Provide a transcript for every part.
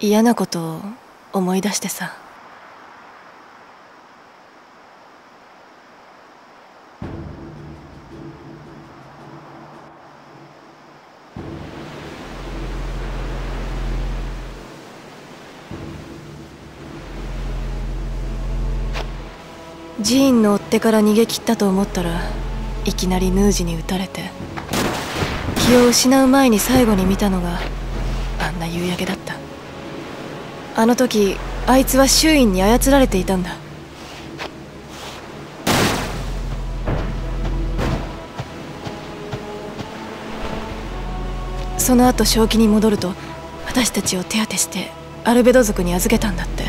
嫌なことを思い出してさ。ジーンの追っ手から逃げ切ったと思ったらいきなりヌージに撃たれて気を失う前に最後に見たのがあんな夕焼けだった。あの時あいつは周囲に操られていたんだ。その後正気に戻ると私たちを手当てしてアルベド族に預けたんだって。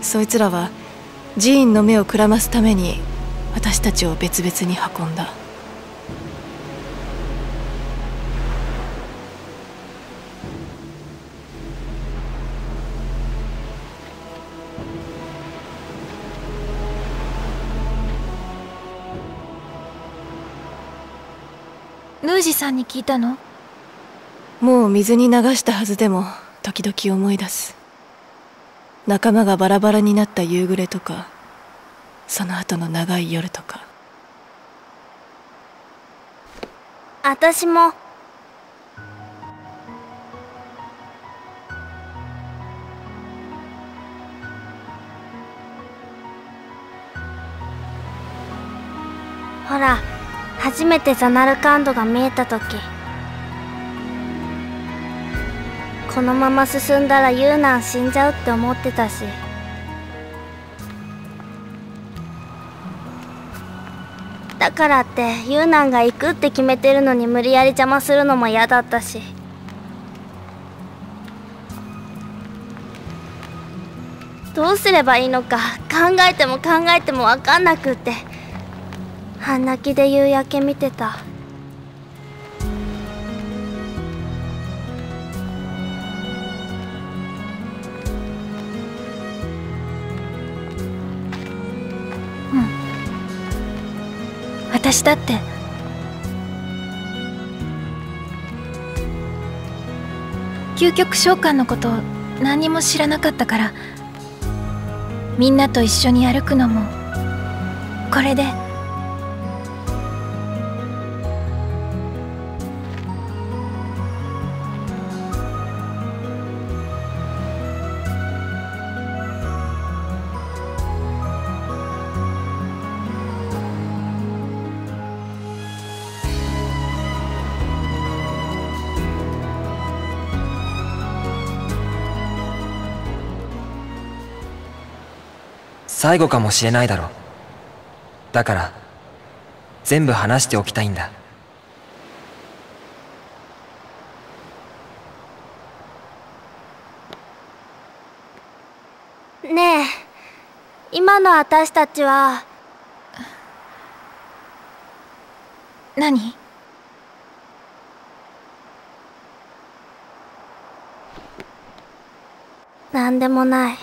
そいつらはジーンの目をくらますために私たちを別々に運んだ。ヌージさんに聞いたの？もう水に流したはずでも時々思い出す。仲間がバラバラになった夕暮れとかその後の長い夜とか。私も。ほら初めてザナルカンドが見えた時。このまま進んだらユーナン死んじゃうって思ってたし。だからってユウナンが行くって決めてるのに無理やり邪魔するのも嫌だったし。どうすればいいのか考えても考えても分かんなくって。半泣きで夕焼け見てた。私だって。究極召喚のこと何にも知らなかったからみんなと一緒に歩くのもこれで最後かもしれないだろう。だから全部話しておきたいんだ。ねえ今の私たちは何？何でもない